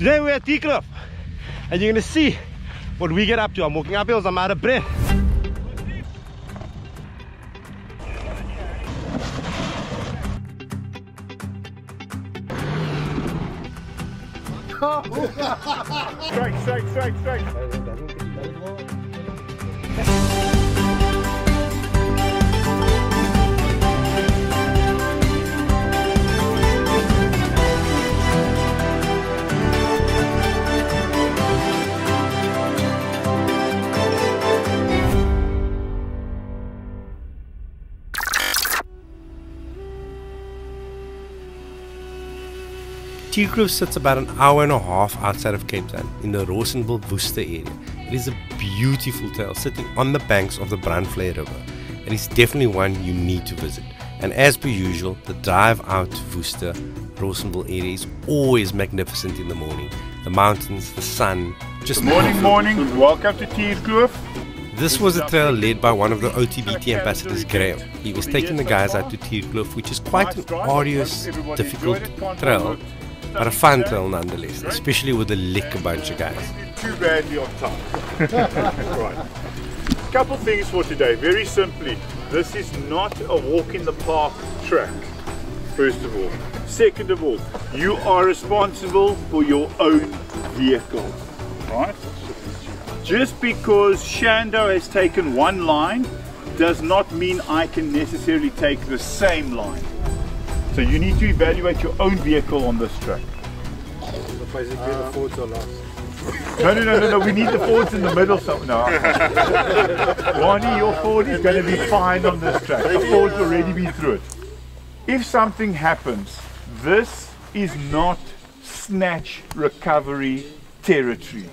Today we're at Tierkloof and you're gonna see what we get up to. I'm walking up hills, I'm out of breath. strike, strike, strike, strike. Tierkloof sits about an hour and a half outside of Cape Town in the Rawsonville Worcester area. It is a beautiful trail sitting on the banks of the Braamfontein River. It is definitely one you need to visit. And as per usual, the drive out to Worcester, Rawsonville area is always magnificent in the morning. The mountains, the sun, just Good morning, morning. Welcome to Tierkloof. This was a trail led by one of the OTBT ambassadors, Graham. He was taking the guys out to Tierkloof, which is quite an arduous, difficult trail, but a fun trail nonetheless, especially with a lick bunch of guys. Too badly on time. right. Couple things for today. Very simply, this is not a walk in the park track. First of all. Second of all, you are responsible for your own vehicle. Right? Just because Shando has taken one line does not mean I can necessarily take the same line. So you need to evaluate your own vehicle on this track. So basically the um, Fords are last. No, no, no, no, no, we need the Fords in the middle. So, no. Ronnie, your Ford is going to be fine on this track. The Ford's already been through it. If something happens, this is not snatch recovery territory.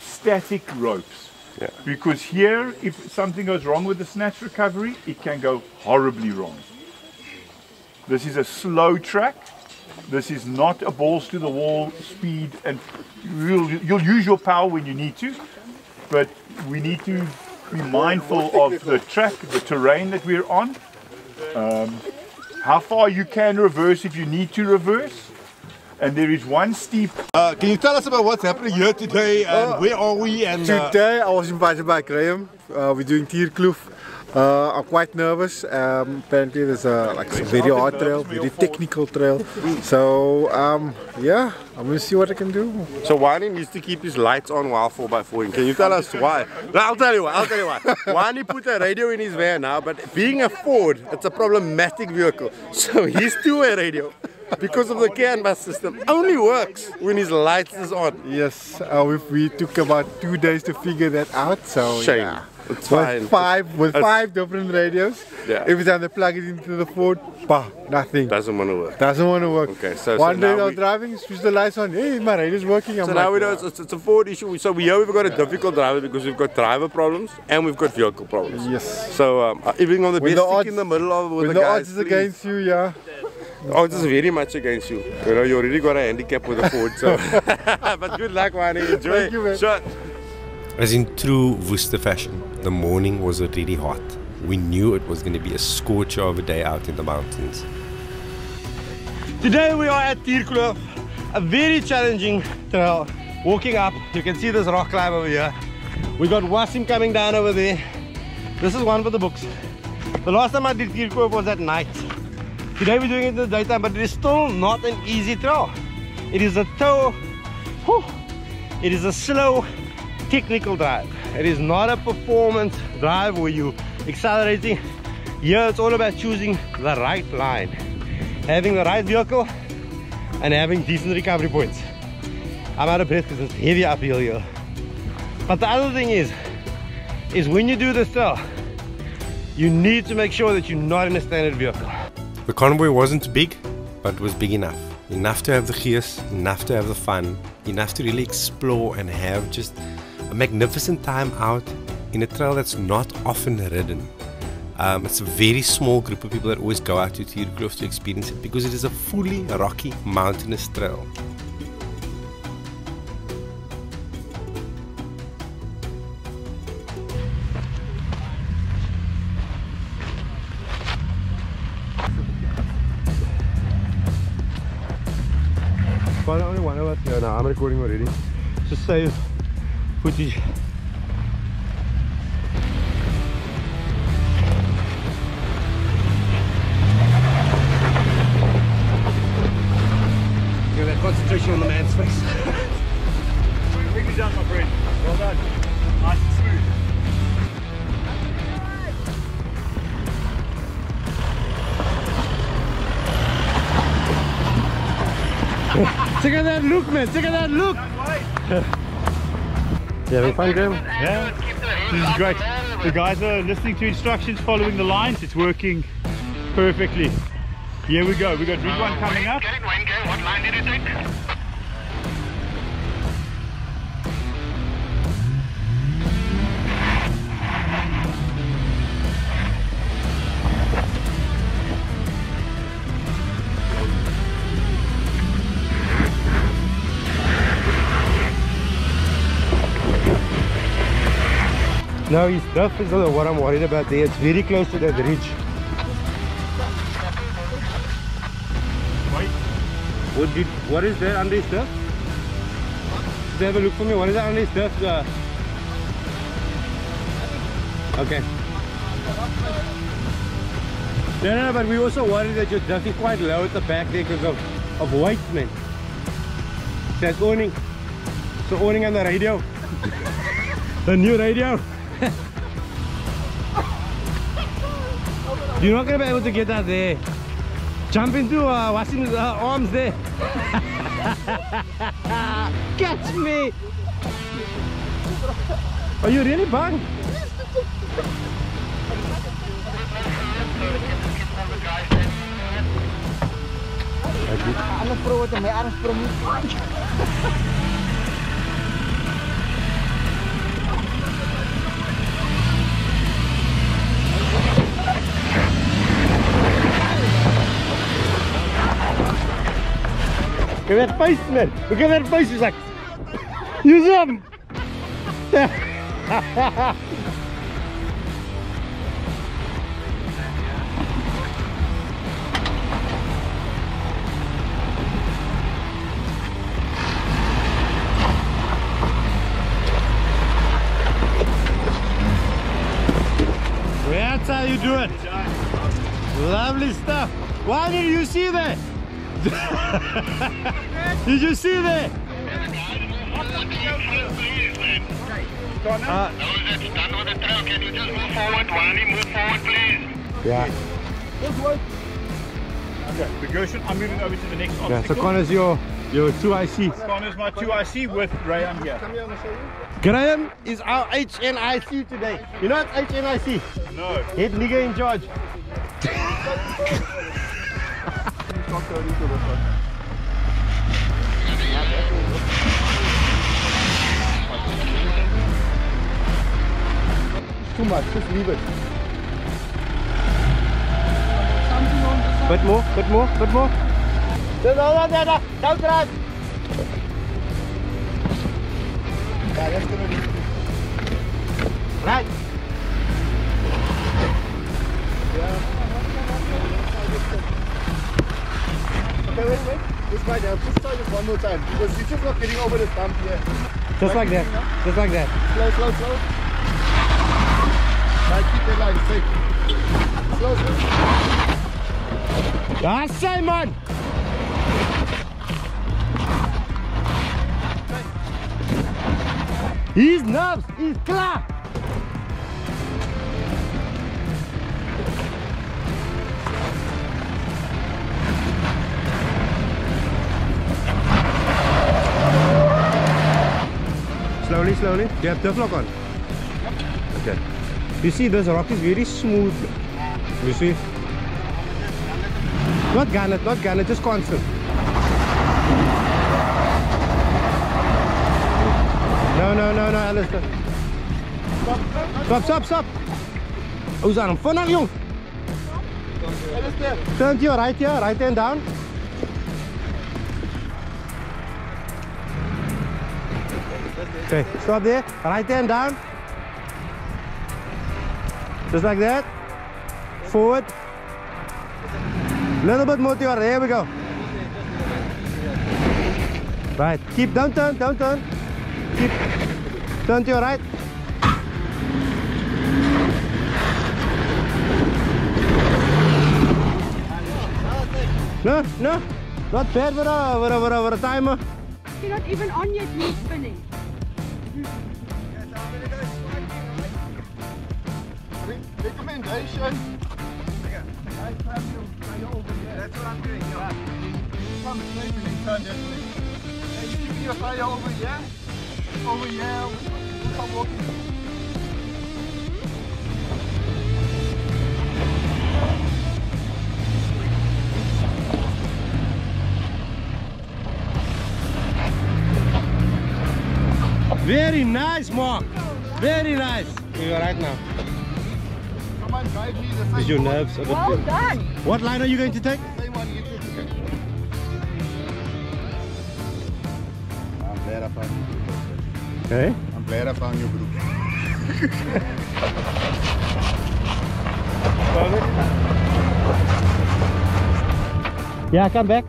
Static ropes. Yeah. Because here, if something goes wrong with the snatch recovery, it can go horribly wrong. This is a slow track. This is not a balls to the wall speed, and you'll, you'll use your power when you need to, but we need to be mindful of the track, the terrain that we're on, um, how far you can reverse if you need to reverse. And there is one steep. Uh, can you tell us about what's happening here today and where are we? And uh, Today I was invited by Graham. Uh, we're doing Tierkloof. Uh, I'm quite nervous. Um, apparently there's a like a very hard trail, very technical trail. So um, yeah, I'm gonna see what I can do. so Wani needs to keep his lights on while 4x4. Can you tell us why? No, I'll tell you why. I'll tell you why. Wani put a radio in his van now, but being a Ford, it's a problematic vehicle. So he's two-way radio, because of the CAN bus system, only works when his lights is on. Yes, uh, we, we took about two days to figure that out. So Shame. yeah. It's fine. With five with It's- five different radios. Yeah. Every time they plug it into the Ford, bah, nothing. Doesn't want to work. Doesn't want to work. Okay, so- so one day now I was driving, switch the lights on. Hey, my radio's working. I'm So like, now we know "Yeah." it's, it's a Ford issue. So we know we've got a difficult driver because we've got driver problems and we've got vehicle problems. Yes. So um, even on the When best the odds- in the middle of with When the the guys, odds is please. against you, yeah. Oh, this is very much against you. You know, you already got a handicap with a Ford, so. but good luck, Wani. Enjoy. Thank you, man. Shot. As in true Worcester fashion, the morning was already hot. We knew it was going to be a scorcher of a day out in the mountains. Today we are at Tierkloof, a very challenging trail. Walking up, you can see this rock climb over here. We got Wasim coming down over there. This is one for the books. The last time I did Tierkloof was at night. Today we're doing it in the daytime, but it is still not an easy trail. It is a toe, whew, it is a slow, technical drive. It is not a performance drive where you accelerating. Here it's all about choosing the right line, having the right vehicle, and having decent recovery points. I'm out of breath because it's heavy uphill here. But the other thing is, is when you do this trail, you need to make sure that you're not in a standard vehicle. The convoy wasn't big, but was big enough. Enough to have the gears, enough to have the fun, enough to really explore and have just a magnificent time out in a trail that's not often ridden. Um, it's a very small group of people that always go out to Tierkloof to experience it because it is a fully rocky mountainous trail. One of us. Yeah, no, I'm recording already. Just save footage. Out that look, man. Check out that look. Yeah, having fun, Graham? Yeah, this is great. The guys are listening to instructions, following the lines. It's working perfectly. Here we go. We've got Ridwan coming up. What line did you take? No, his stuff is what I'm worried about there. It's very close to that ridge. What did? What is that under his stuff? Just have a look for me. What is that under his stuff? Uh, okay. No, no, no, but we also worried that your duff is quite low at the back there because of, of weight, man. That's owning. So owning on the radio. the new radio. You're not gonna be able to get that there. Jump into uh, Wasim's uh, arms there. Catch me! Are you really bang? Ano pro ito? May aras pro Look at that face, man. Look at that face. He's like, use him. That's how you do it. Lovely stuff. Why did you see that? Did you see that? Uh, Those that's done with the trail, can you just move forward? Wani, move forward, please. yeah. Okay, the Gershon, I'm moving over to the next Yeah, so obstacle. Connor's your your 2IC. Connor's my 2IC with Ray, I'm here. Graham is our HNIC today. You know what's HNIC? No. Head nigger in charge. Too much, just leave it. Bit more, bit more, bit more. No, no, no, no. Don't run. Yeah, that's gonna be. Over the stump here. Just like that. Just like that. Slow, slow, slow. Right, keep that line straight. Slow, slow. Ah, Simon! He's nerves. He's klar. Slowly, slowly. Do you have diff lock on? Okay. You see, this rock is very smooth. You see? Not garnet, not garnet, just constant. No, no, no, no, Alistair. Stop, stop, stop. Who's on him? Vanaf, jong. Turn to your right here, right hand down. Okay, stop there. Right hand down. Just like that. Forward. a Little bit more to your, there we go. Right. Keep, don't turn, don't turn. Keep, turn to your right. No, no. Not bad for a, for a, for a, for a timer. You're not even on yet, you're spinning. Recommendation. That's what I'm doing. Come straight and then turn that way. Hey, you keep your fire over here. Over here. Come walking. Very nice, Mark. Very nice. You're right now. Come on, drive me the Is your one. nerves a bit Well done. What line are you going to take? Same one you took. I'm glad I found you. Okay. Eh? I'm glad I found your group. Yeah, come back.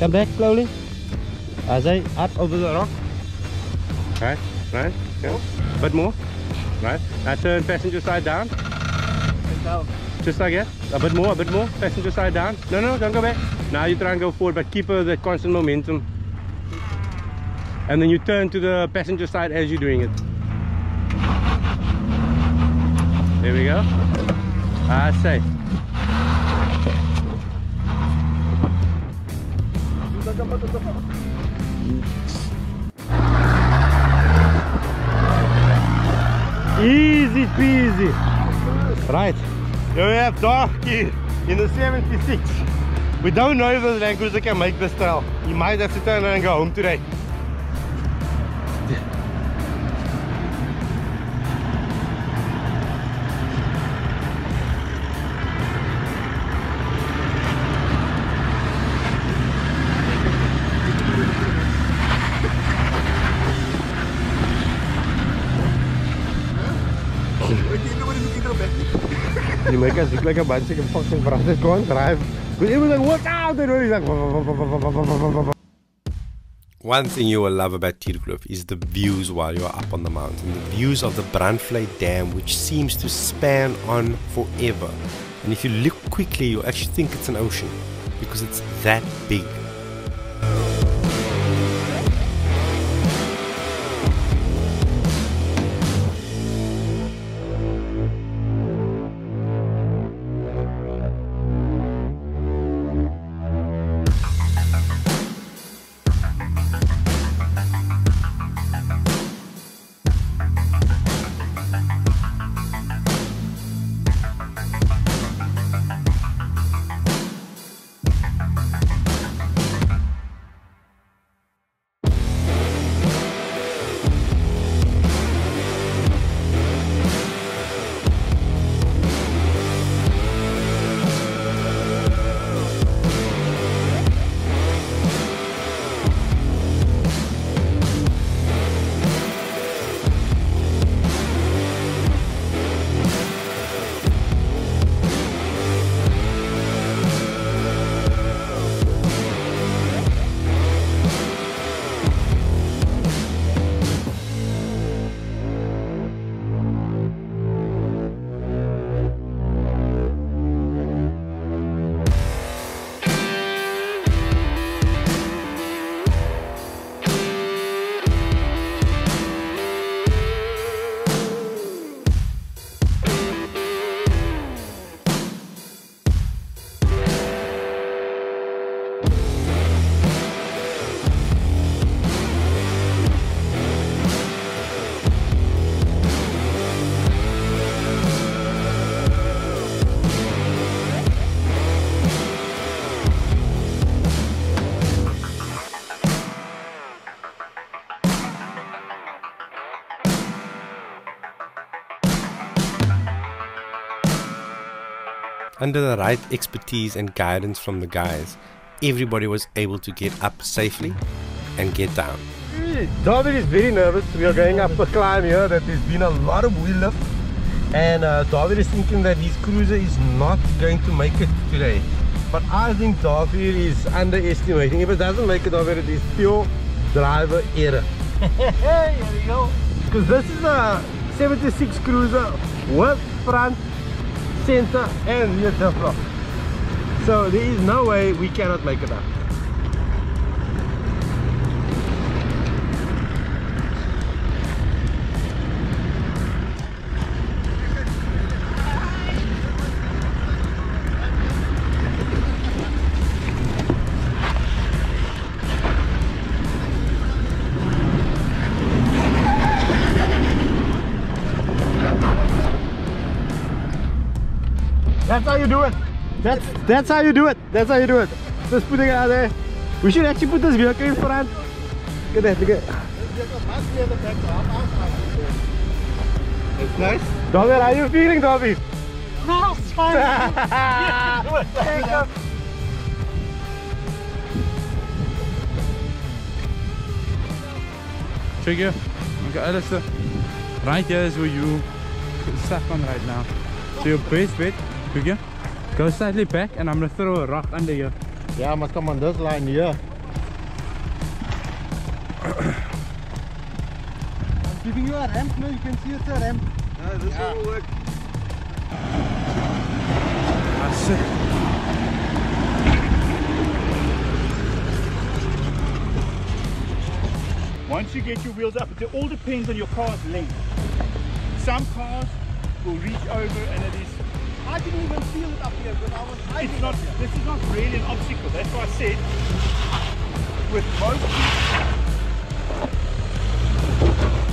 Come back slowly. As I up over the rock. Right, right. Yeah. Bit more. Right. Now turn passenger side down. Just like that. A bit more, a bit more. Passenger side down. No, no, don't go back. Now you try and go forward, but keep uh, the constant momentum. And then you turn to the passenger side as you're doing it. There we go. Ah, safe. Easy peasy. Right. Here we have Darky in the 76. We don't know if the Land Cruiser can make this trail. You might have to turn and go home today. Make us look like a bunch of fucking brothers and drive. But it was like, watch out! And he's like, One thing you will love about Tierkloof is the views while you are up on the mountain. The views of the Brandvlei Dam, which seems to span on forever. And if you look quickly, you'll actually think it's an ocean because it's that big. Under the right expertise and guidance from the guys, everybody was able to get up safely and get down. David is very nervous. We are going up a climb here that there's been a lot of wheel lift. And uh, David is thinking that his cruiser is not going to make it today. But I think David is underestimating. If it doesn't make it David, it is pure driver error. Hey, here we go. Because this is a 76 cruiser with front, center and diff lock. So there is no way we cannot make it up. That's how you do it. That's that's how you do it. That's how you do it. Just putting it out there. We should actually put this vehicle in front. Look at that. Look at It's nice. Dobby, how are you feeling, Dobby? No, it's fine. Trigger. Okay, Alistair. Right here is where you stuck on right now. So your best bet, go slightly back and I'm gonna throw a rock under you. Yeah, I must come on this line here. I'm giving you a ramp now, you can see it's a ramp. No, this That's it. Once you get your wheels up, it all depends on your car's length. Some cars will reach over and it is I didn't even feel it up here because I was it's not this is not really an obstacle. That's why I said with most Sorry.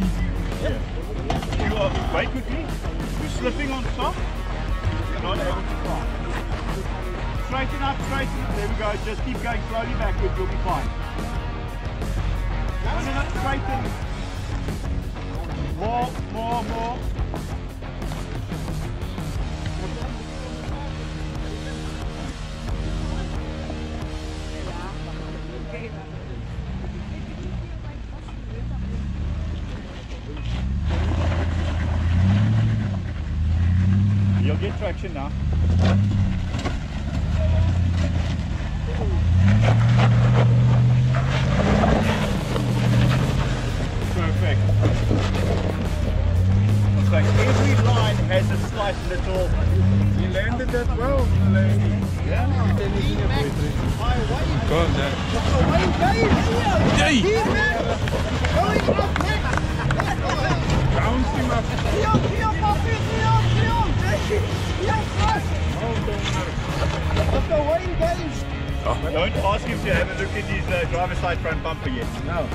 Is Don't ask him to have a look at his uh, driver's side front bumper yet. No.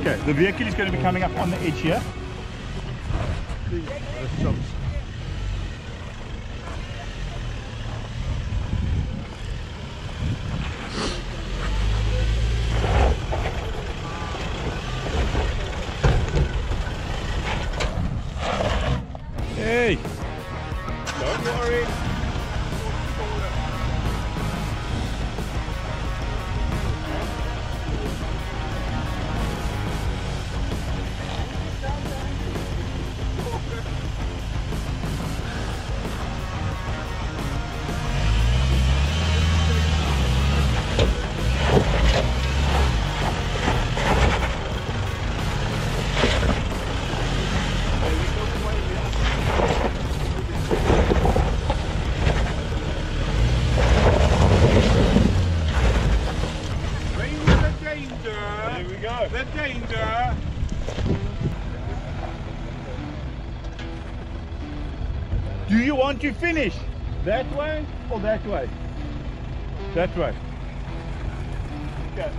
Okay, the vehicle is going to be coming up on the edge here. You finish that way or that way? That way. Okay.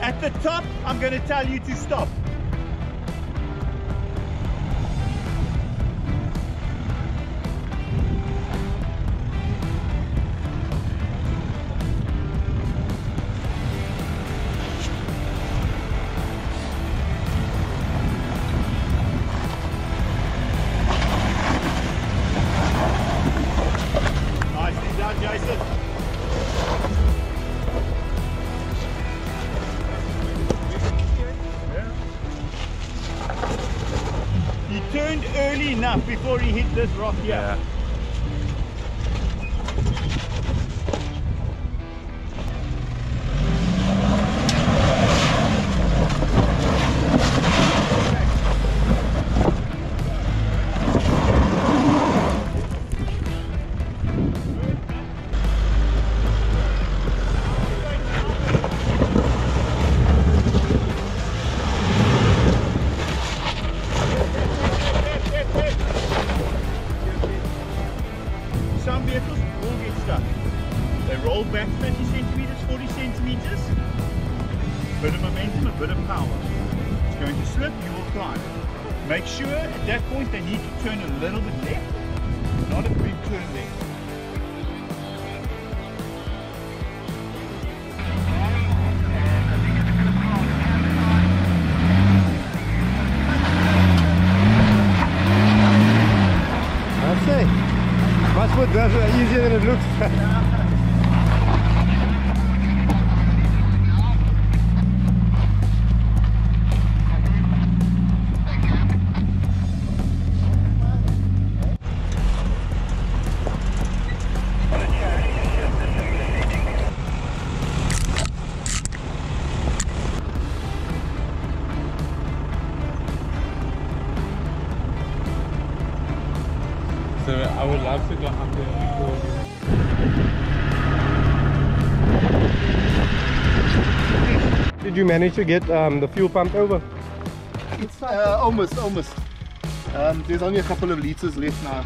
At the top, I'm going to tell you to stop. Before he hit this rock here. Some I would love to go up there before. Did you manage to get um, the fuel pump over? It's uh, almost, almost. Um, there's only a couple of liters left now.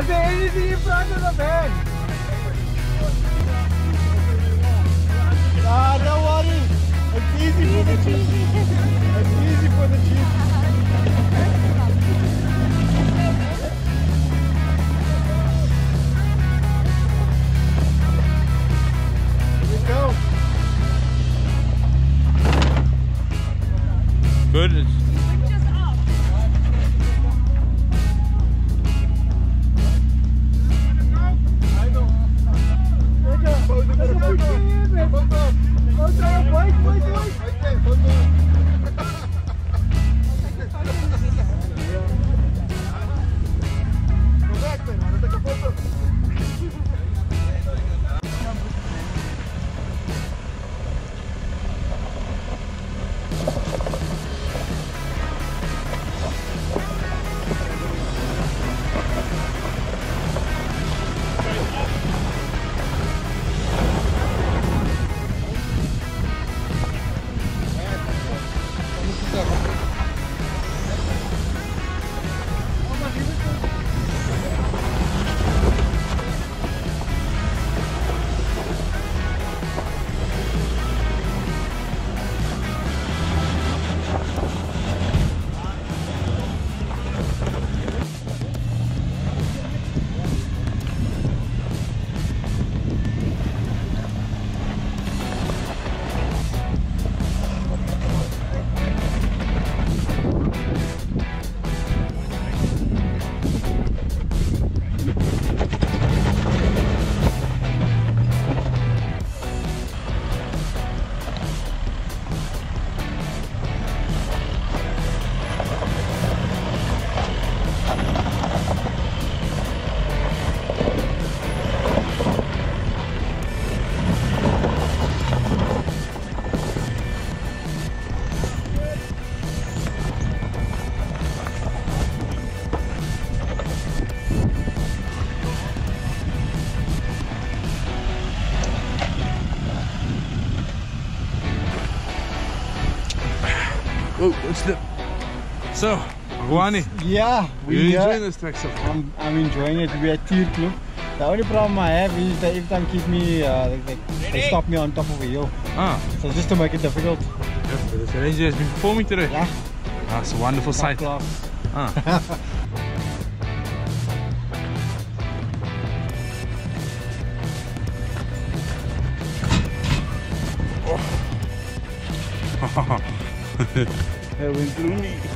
Was there anything in front of the van? What's the... So, Wani, Yeah, We are enjoying this track so far? I'm, I'm enjoying it. We're at Tierkloof. The only problem I have is that every time keep me, uh, they, they, stop me on top of a hill. Ah, So just to make it difficult. yes, but the ranger has been performing today. Yeah. That's a wonderful sight. Class. Ah. They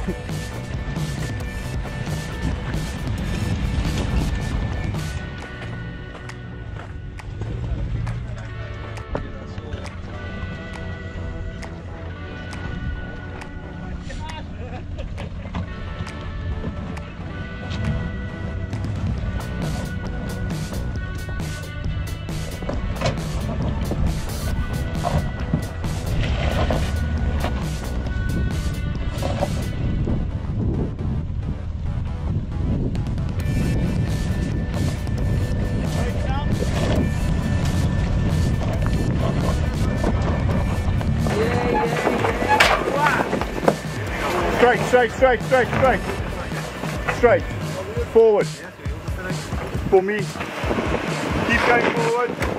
Straight, straight, straight, straight, straight. Straight. Forward. For me. Keep going forward.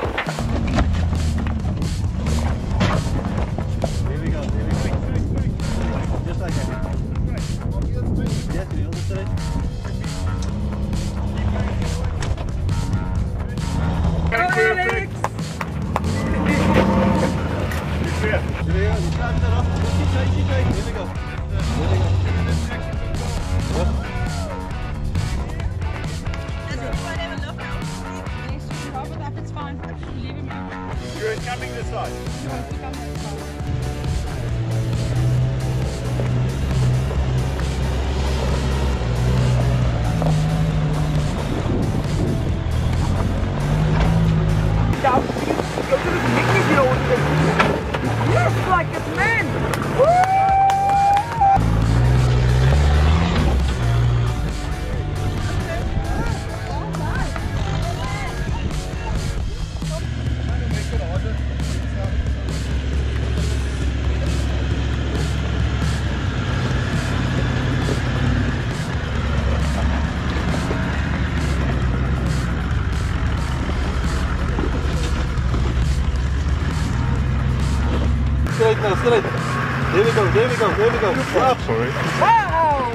Straight. There we go, there we go, there we go. Up. Sorry. Wow.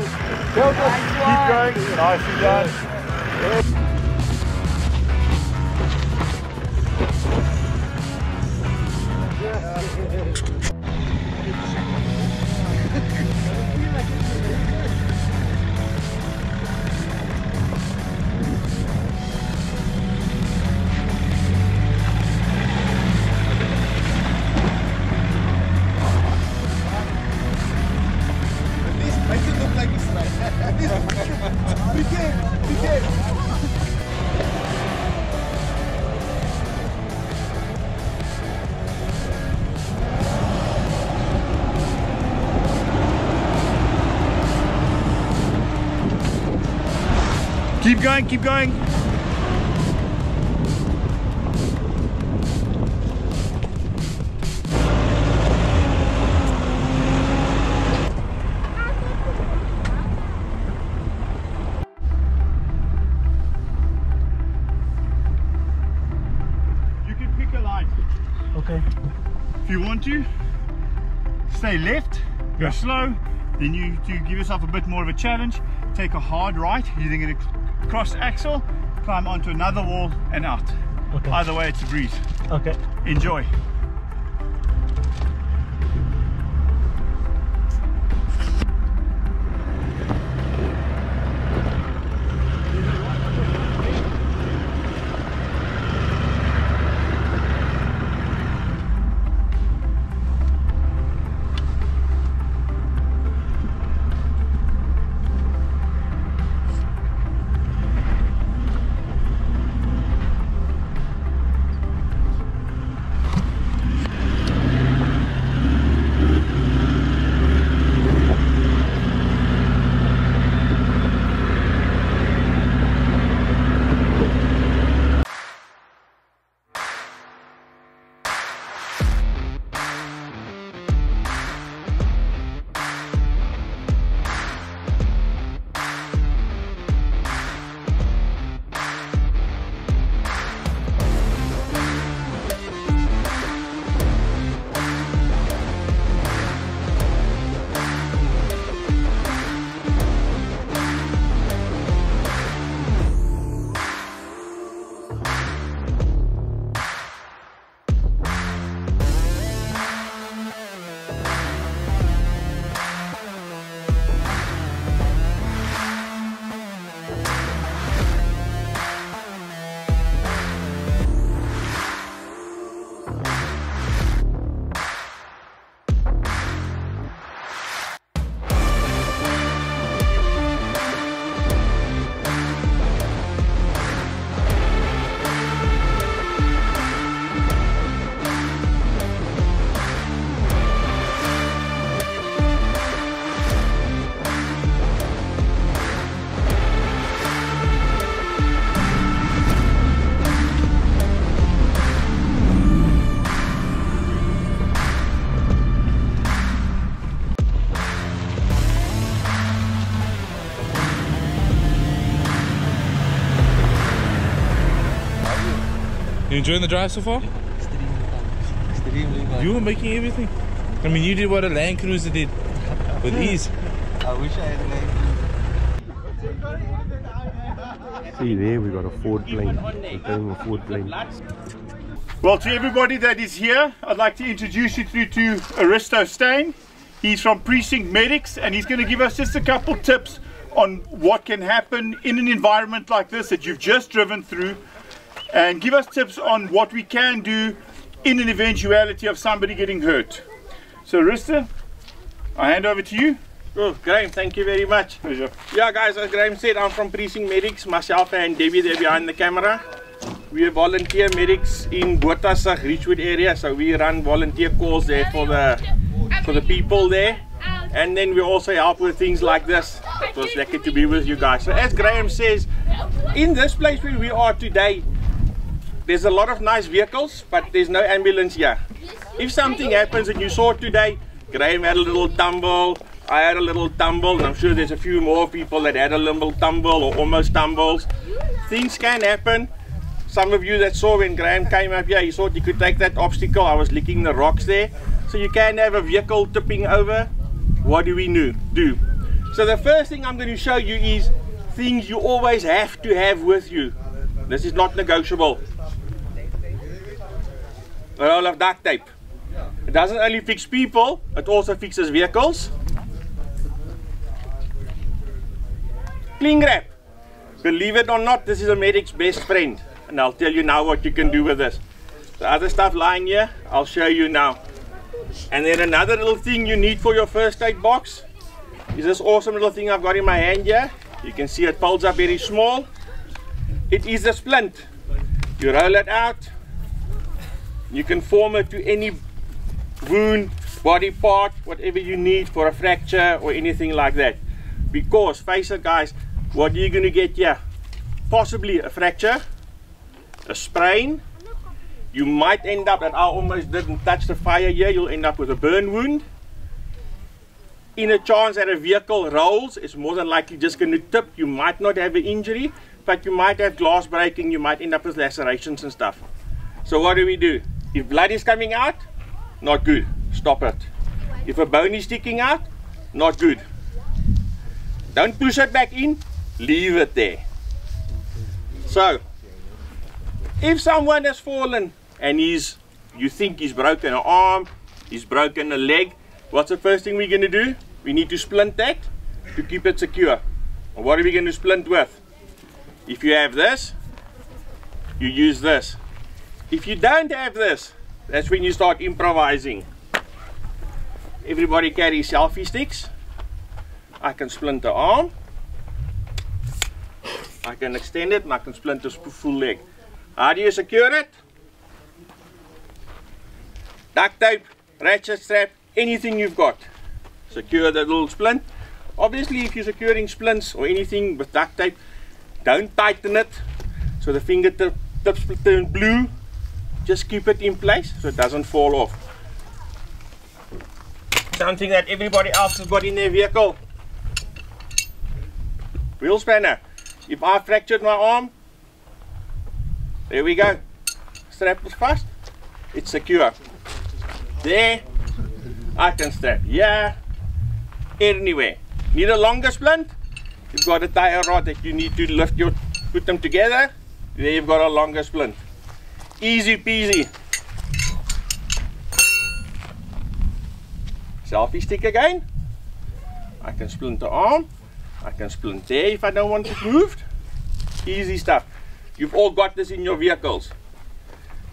Go, go. Keep going. Nicely done. Keep going, keep going. You can pick a line. Okay. If you want to, stay left, go slow. Then you to give yourself a bit more of a challenge, take a hard right using a cross axle, climb onto another wall and out. Okay. Either way, it's a breeze. Okay. Enjoy. Enjoying the drive so far? Extremely much. You were making everything. I mean, you did what a Land Cruiser did with ease. I wish I had like See there, we got a Ford plane. We're turning a Ford plane. Well, to everybody that is here, I'd like to introduce you through to Aristo Stain. He's from Precinct Medics and he's going to give us just a couple tips on what can happen in an environment like this that you've just driven through and give us tips on what we can do in an eventuality of somebody getting hurt. So Aristo, I hand over to you. Oh, Graham, thank you very much. Pleasure. Yeah, guys, as Graham said, I'm from Precinct Medics, myself and Debbie there behind the camera. We are volunteer medics in Bothasig, Richwood area, so we run volunteer calls there for the for the people there. And then we also help with things like this. It was lucky to be with you guys. So as Graham says, in this place where we are today, there's a lot of nice vehicles, but there's no ambulance here. If something happens and you saw it today, Graham had a little tumble, I had a little tumble, and I'm sure there's a few more people that had a little tumble or almost tumbles. Things can happen. Some of you that saw when Graham came up here, he thought he could take that obstacle. I was licking the rocks there. So you can have a vehicle tipping over. What do we do? So the first thing I'm going to show you is things you always have to have with you. This is not negotiable. A roll of duct tape. It doesn't only fix people, it also fixes vehicles. Cling wrap. Believe it or not, this is a medic's best friend. And I'll tell you now what you can do with this. The other stuff lying here, I'll show you now. And then another little thing you need for your first aid box is this awesome little thing I've got in my hand here. You can see it folds up very small. It is a splint. You roll it out. You can form it to any wound, body part, whatever you need for a fracture or anything like that. Because, face it guys, what are you going to get here? Possibly a fracture, a sprain. You might end up, and I almost didn't touch the fire here, you'll end up with a burn wound. In a chance that a vehicle rolls, it's more than likely just going to tip. You might not have an injury, but you might have glass breaking, you might end up with lacerations and stuff. So what do we do? If blood is coming out, not good. Stop it. If a bone is sticking out, not good. Don't push it back in, leave it there. So, if someone has fallen and he's, you think he's broken an arm, he's broken a leg, what's the first thing we're going to do? We need to splint that to keep it secure. And what are we going to splint with? If you have this, you use this. If you don't have this, that's when you start improvising. Everybody carries selfie sticks. I can splint the arm. I can extend it and I can splint the full leg. How do you secure it? Duct tape, ratchet strap, anything you've got. Secure that little splint. Obviously if you're securing splints or anything with duct tape, don't tighten it so the fingertips turn blue. Just keep it in place so it doesn't fall off. Something that everybody else has got in their vehicle. Wheel spanner. If I fractured my arm, there we go. Strap is fast. It's secure. There, I can strap. Yeah, anywhere. Need a longer splint? You've got a tire rod that you need to lift your, put them together. There you've got a longer splint. Easy peasy. Selfie stick again. I can splint the arm. I can splint there if I don't want it moved. Easy stuff. You've all got this in your vehicles.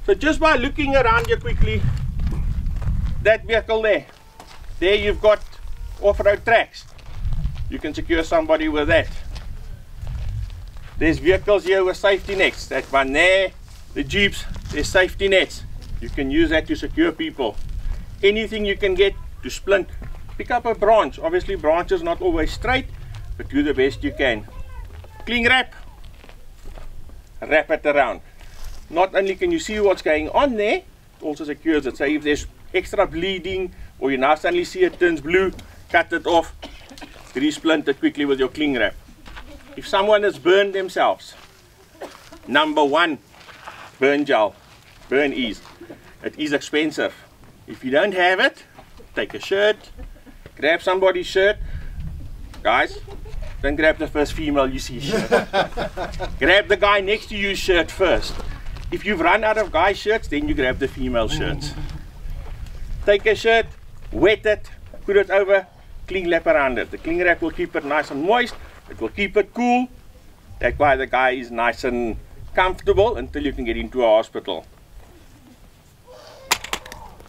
So just by looking around here quickly, that vehicle there, there you've got off-road tracks. You can secure somebody with that. There's vehicles here with safety nets. That one there, the Jeeps, there's safety nets. You can use that to secure people. Anything you can get to splint. Pick up a branch. Obviously branch is not always straight, but do the best you can. Cling wrap. Wrap it around. Not only can you see what's going on there, it also secures it. So if there's extra bleeding or you now suddenly see it turns blue, cut it off, resplint it quickly with your cling wrap. If someone has burned themselves, number one, burn gel. burn ease. It is expensive. If you don't have it, take a shirt, grab somebody's shirt. Guys, don't grab the first female you see shirt. grab the guy next to you shirt first. If you've run out of guy shirts, then you grab the female shirts. Take a shirt, wet it, put it over, cling wrap around it. The cling wrap will keep it nice and moist. It will keep it cool. That's why the guy is nice and comfortable until you can get into a hospital.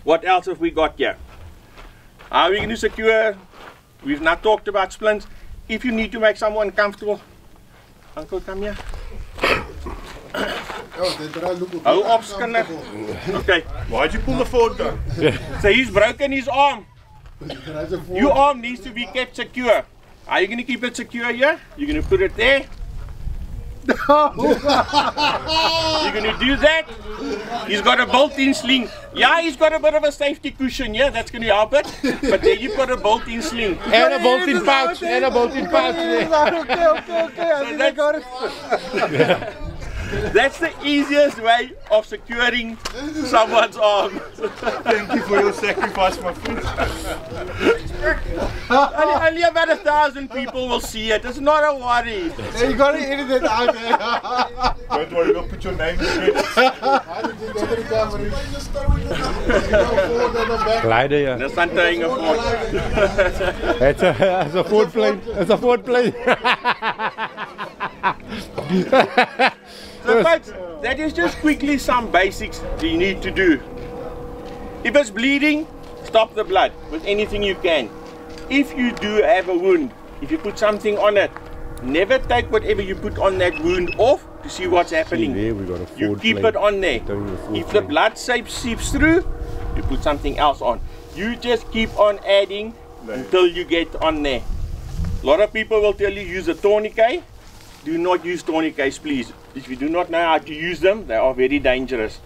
What else have we got here? How are we going to secure? We've not talked about splints. If you need to make someone comfortable, Uncle, come here. Hou op, skinder. Okay. Why'd you pull the Ford gun? So he's broken his arm. Your arm needs to be kept secure. Are you going to keep it secure here? You're going to put it there. You're going to do that. He's got a bolt-in sling. Yeah, he's got a bit of a safety cushion Yeah, That's going to help it. But there you've got a bolt-in sling. And a bolt-in pouch. And a bolt-in pouch. okay, okay, okay. I think I got it. That's the easiest way of securing someone's arm. Thank you for your sacrifice, my friend. only, only about a thousand people will see it. It's not a worry. Hey, you got to edit it out there. Don't worry, we'll put your name in it. Glijden, ja. Dis aan te Ford. Het is een- het is een Ford plane. Het is een Ford plane. So folks, that is just quickly some basics that you need to do. If it's bleeding, stop the blood with anything you can. If you do have a wound, if you put something on it, never take whatever you put on that wound off to see what's happening. there we got a You keep plane. it on there. Don't If the plane. blood seep seeps through, you put something else on. You just keep on adding until you get on there. A lot of people will tell you use a tourniquet. Do not use tourniquets, please. If you do not know how to use them, they are very dangerous.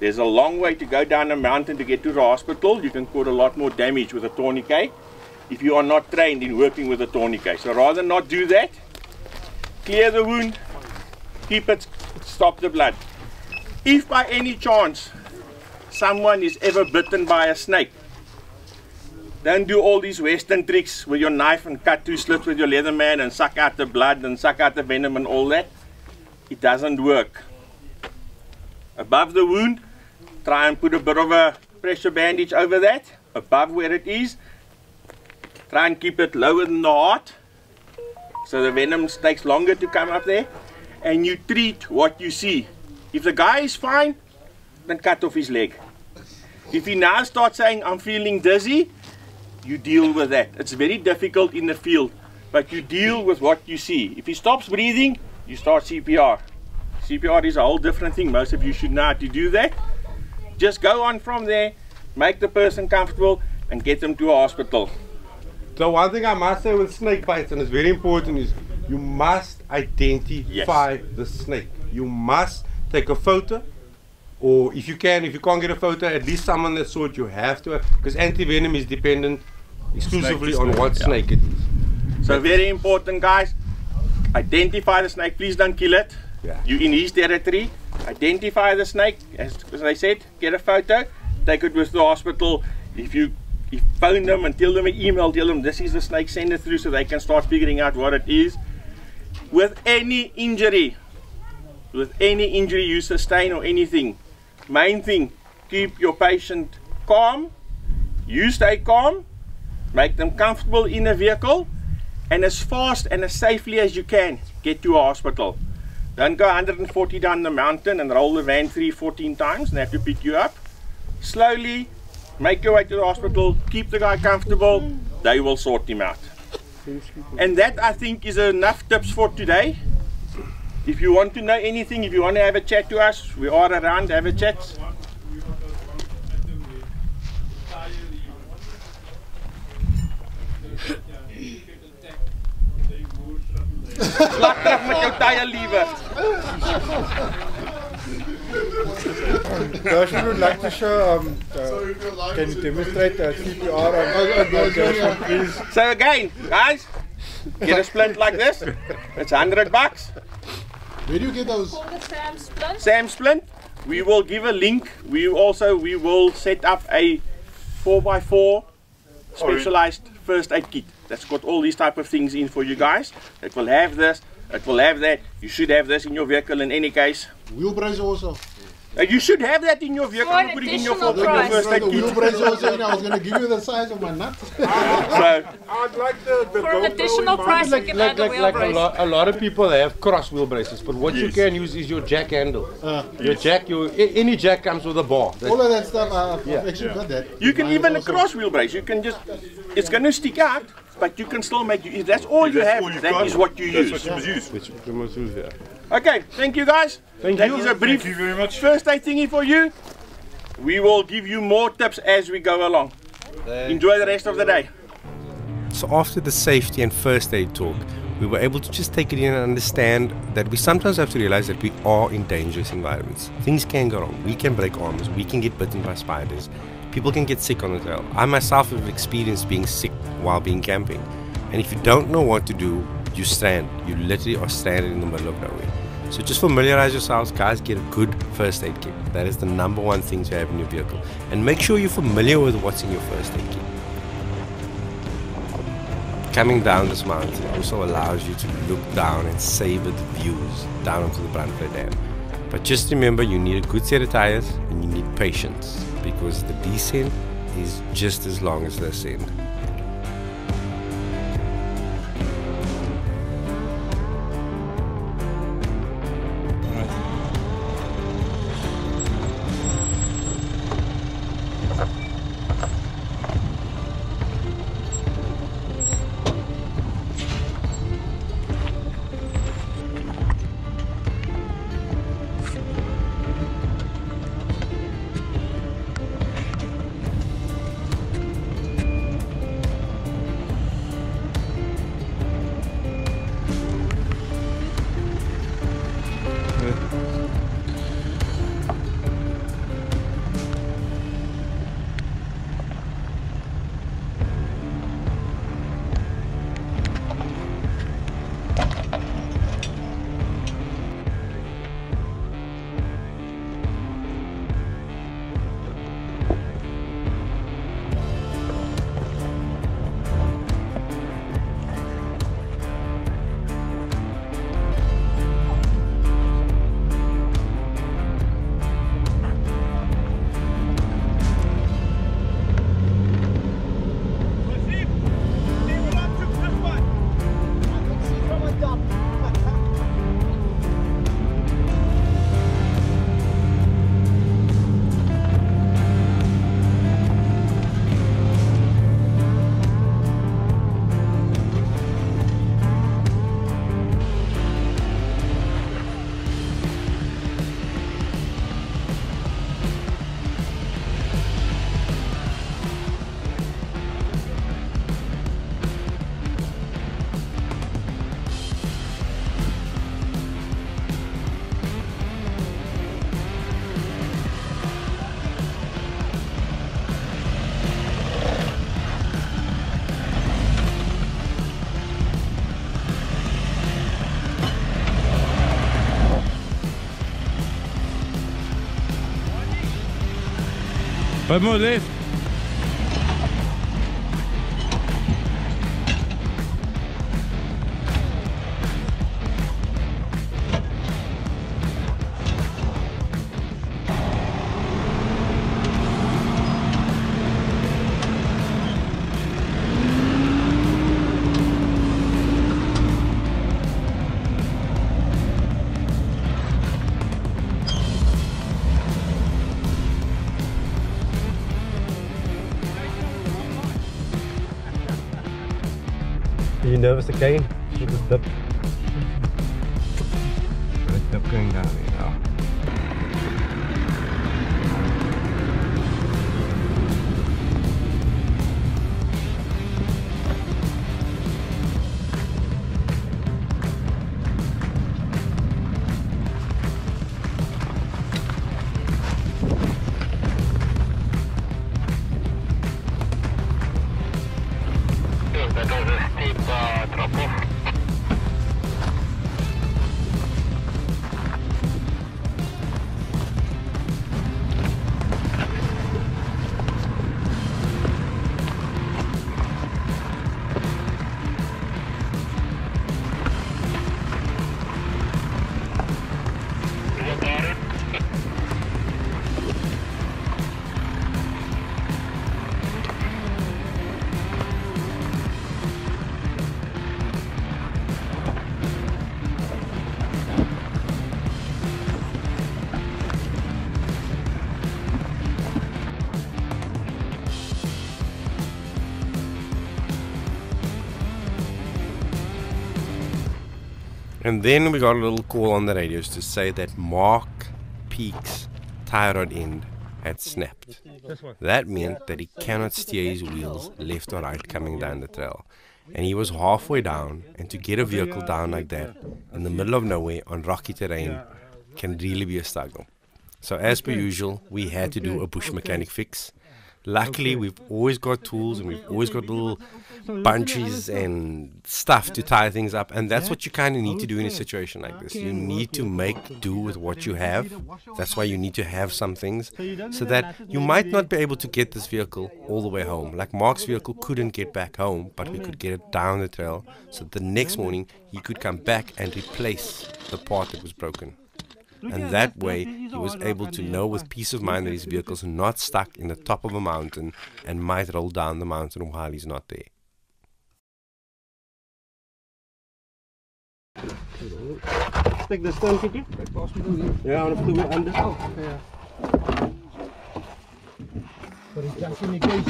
There's a long way to go down a mountain to get to the hospital. You can cause a lot more damage with a tourniquet if you are not trained in working with a tourniquet. So rather not do that. Clear the wound, keep it, stop the blood. If by any chance someone is ever bitten by a snake, don't do all these western tricks with your knife and cut two slits with your leatherman and suck out the blood and suck out the venom and all that. It doesn't work. Above the wound, try and put a bit of a pressure bandage over that, above where it is. Try and keep it lower than the heart, so the venom takes longer to come up there. And you treat what you see. If the guy is fine, then cut off his leg. If he now starts saying, I'm feeling dizzy, you deal with that. It's very difficult in the field, but you deal with what you see. If he stops breathing, you start CPR. CPR is a whole different thing. Most of you should know how to do that. Just go on from there, make the person comfortable, and get them to a hospital. So one thing I must say with snake bites, and it's very important, is you must identify the snake. You must take a photo, or if you can, if you can't get a photo, at least someone that saw it. You have to, because anti-venom is dependent exclusively Snake on to what snake, snake it is. So very important, guys. Identify the snake. Please don't kill it. Yeah. You in his territory. Identify the snake. As, as I said, get a photo. Take it with the hospital. If you if phone them and tell them an email, tell them this is the snake. Send it through so they can start figuring out what it is. With any injury, with any injury you sustain or anything, main thing, keep your patient calm. You stay calm. Make them comfortable in a vehicle and as fast and as safely as you can get to a hospital. Don't go 140 down the mountain and roll the van 3 14 times and have to pick you up. Slowly make your way to the hospital, keep the guy comfortable, they will sort him out. And that I think is enough tips for today. If you want to know anything, if you want to have a chat to us, we are around, have a chat. Slag terug met jou tye liewe. Gershon would like to show, um, uh, can you demonstrate uh, CPR on uh, Gershon, please? So again, guys, get a splint like this. It's 100 bucks. Where do you get those? SAM splint. We will give a link. We also we will set up a 4x4 specialized first aid kit that's got all these type of things in for you guys. It will have this, it will have that. You should have this in your vehicle in any case. Wheelbrace also. Uh, you should have that in your vehicle. For You put it in your, additional in your price. first aid kit. wheelbrace also, and I was going to give you the size of my nut. So I'd like the, the For an additional price, you can add the wheel a, brace. lot, a lot of people have cross wheel braces, but what you can use is your jack handle. Uh, Your jack, your a- any jack comes with a bar. That- all of that stuff, I- I've Yeah. actually got that. you can Mine even a cross wheel brace. You can just it's going to stick out, but you can still make. If that's all you That's have, all you've that got. is what you That's use. what you must use. which we must use there. Okay, thank you guys. Thank That you. is a brief Thank you very much. first aid thingy for you. We will give you more tips as we go along. Enjoy the rest of the day. So after the safety and first aid talk, we were able to just take it in and understand that we sometimes have to realize that we are in dangerous environments. Things can go wrong. We can break arms. We can get bitten by spiders. People can get sick on the trail. I myself have experienced being sick while being camping. And if you don't know what to do, you strand. You literally are stranded in the middle of nowhere. So just familiarize yourselves, guys. Get a good first aid kit. That is the number one thing to have in your vehicle. And make sure you're familiar with what's in your first aid kit coming down this mountain also allows you to look down and savor the views down onto the Brandvlei Dam. But just remember, you need a good set of tires and you need patience because the descent is just as long as the ascent. But more Are you again? That was a steep uh, drop And then we got a little call on the radios to say that Mark Peake's tie rod end had snapped. That meant that he cannot steer his wheels left or right coming down the trail. And he was halfway down, and to get a vehicle down like that in the middle of nowhere on rocky terrain can really be a struggle. So, as per usual, we had to do a bush mechanic fix. Luckily, we've always got tools and we've always got little bunches and stuff to tie things up, and that's what you kind of need to do in a situation like this. You need to make do with what you have. That's why you need to have some things so that you might not be able to get this vehicle all the way home. Like Mark's vehicle couldn't get back home, but we could get it down the trail so the next morning he could come back and replace the part that was broken. And that way, he was able to know with peace of mind that his vehicle's are not stuck in the top of a mountain and might roll down the mountain while he's not there. Take this turn quickly. Yeah, I want to put it under. Yeah. But it's just in the case.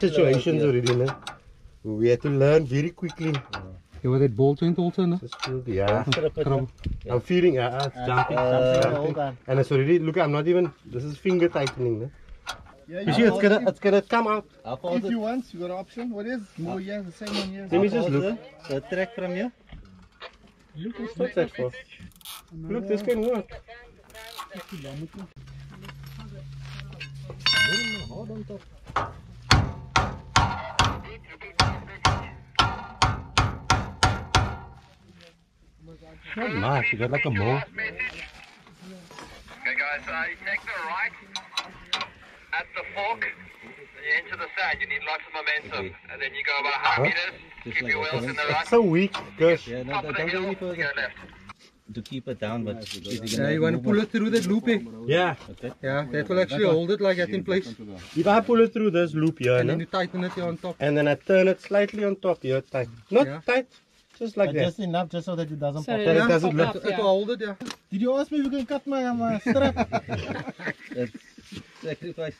Situations already, man. We had to learn very quickly. Yeah, with that ball joint also, no? Just feel the yeah. Kram. I'm feeling uh, uh, it's jumping, Uh, jumping. hold on. and it's already look. I'm not even. This is finger tightening. No? Yeah, You see, it's gonna, it's gonna come out. If you want, you got an option. What is? More, yeah, the same one, yeah. Let me just look. The track from here. What's that for? Look, this can work. Not much. You got like a mole. Okay, guys, so you take the right at the fork, then you enter the sand. You need lots of momentum. And then you go about 100 Huh? meters, keep your wheels in the right. It's so weak, Gus. Yeah, no, Top no, of the don't go hill, any you further. go left. To keep it down, but you're Yeah, gonna you want to pull it through that loop, eh? Yeah. Yeah, that will actually hold it like that in place. If I pull it through this loop here, And no? then you tighten it here on top. and then I turn it slightly on top here, tight. Not Yeah. tight, just like But that. just enough, just so that it doesn't So pop. That Yeah. it doesn't Pop look. up. It will hold it, yeah. Did you ask me if you can cut my, uh, my strap? sacrifice.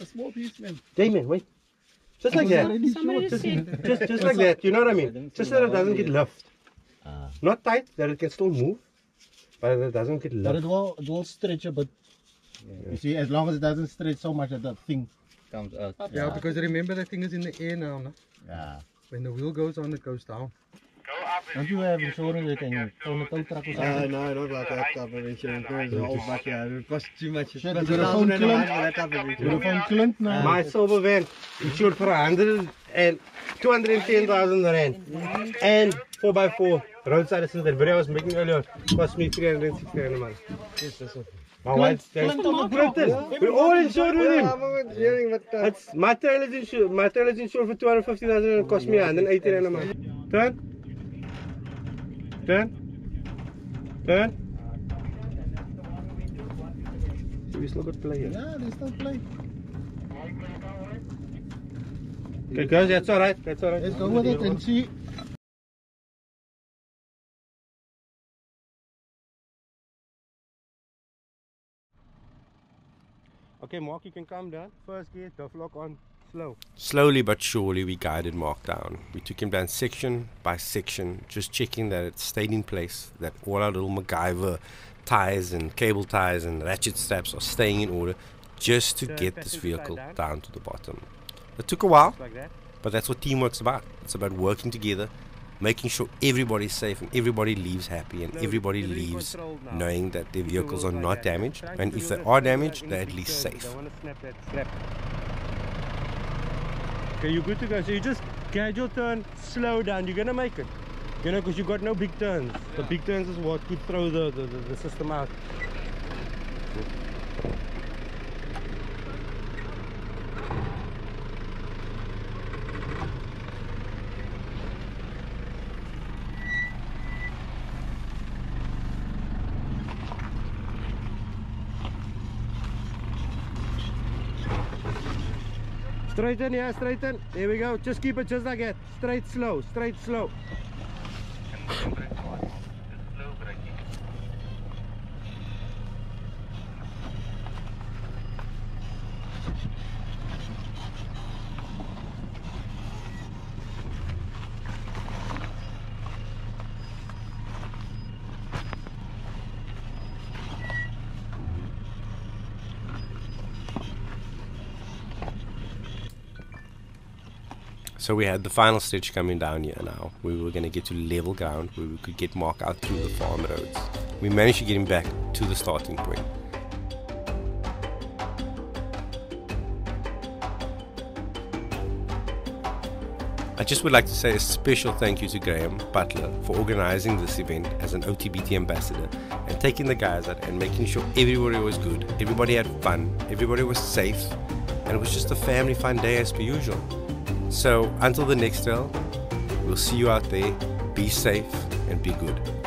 a small piece, man. Damien, wait. Just like that. Somebody just said, Just, just like that. You know what I mean? Just so that it doesn't get lift. Not tight, that it can still move, but it doesn't get But it will, it will stretch a bit. You see, as long as it doesn't stretch so much that the thing. Comes out. Yeah, because remember the thing is in the air now, no? Yeah. When the wheel goes on, it goes down. Don't you have insurance that can phone a tow truck or something? no, I don't like that type of insurance. It's all back here. It costs too much. Shit, you got a phone Clint? that type of You got a phone Clint? No. My silver van insured for a hundred and two hundred and ten thousand rand, and four by four roadside assistance. That video I was making earlier cost me three hundred and sixty rand a month. My wife says, Clint on the block. Clinton, we're all insured with him. It's my tail is insured. My tail is insured for two hundred fifty thousand and it cost me a hundred and eighty rand a month. Turn. Turn. Turn. See, we still got play here. Yeah, they still play. Okay, guys, that's all right. That's all right. Let's go with it and see. Okay, Mark, you can come down. First gear, diff lock on, slow. Slowly but surely, we guided Mark down. We took him down section by section, just checking that it stayed in place, that all our little MacGyver ties and cable ties and ratchet straps are staying in order, just to get this vehicle down. down to the bottom. It took a while, Like that. but that's what teamwork's about. It's about working together, making sure everybody's safe and everybody leaves happy and No, everybody leaves knowing that their vehicles are not damaged, and if they are damaged, they're at least safe. Don't want to snap that strap. Okay, you're good to go. So you just guide your turn, slow down. You're gonna make it. You know, because you got no big turns. The big turns is what could throw the, the, the, the system out. Straighten, yeah, straighten. There we go. Just keep it just like that. Straight, slow, straight, slow. So we had the final stretch coming down here now. We were going to get to level ground where we could get Mark out through the farm roads. We managed to get him back to the starting point. I just would like to say a special thank you to Graham Butler for organizing this event as an OTBT ambassador and taking the guys out and making sure everybody was good, everybody had fun, everybody was safe, and it was just a family fun day as per usual. So until the next trail, we'll see you out there. Be safe and be good.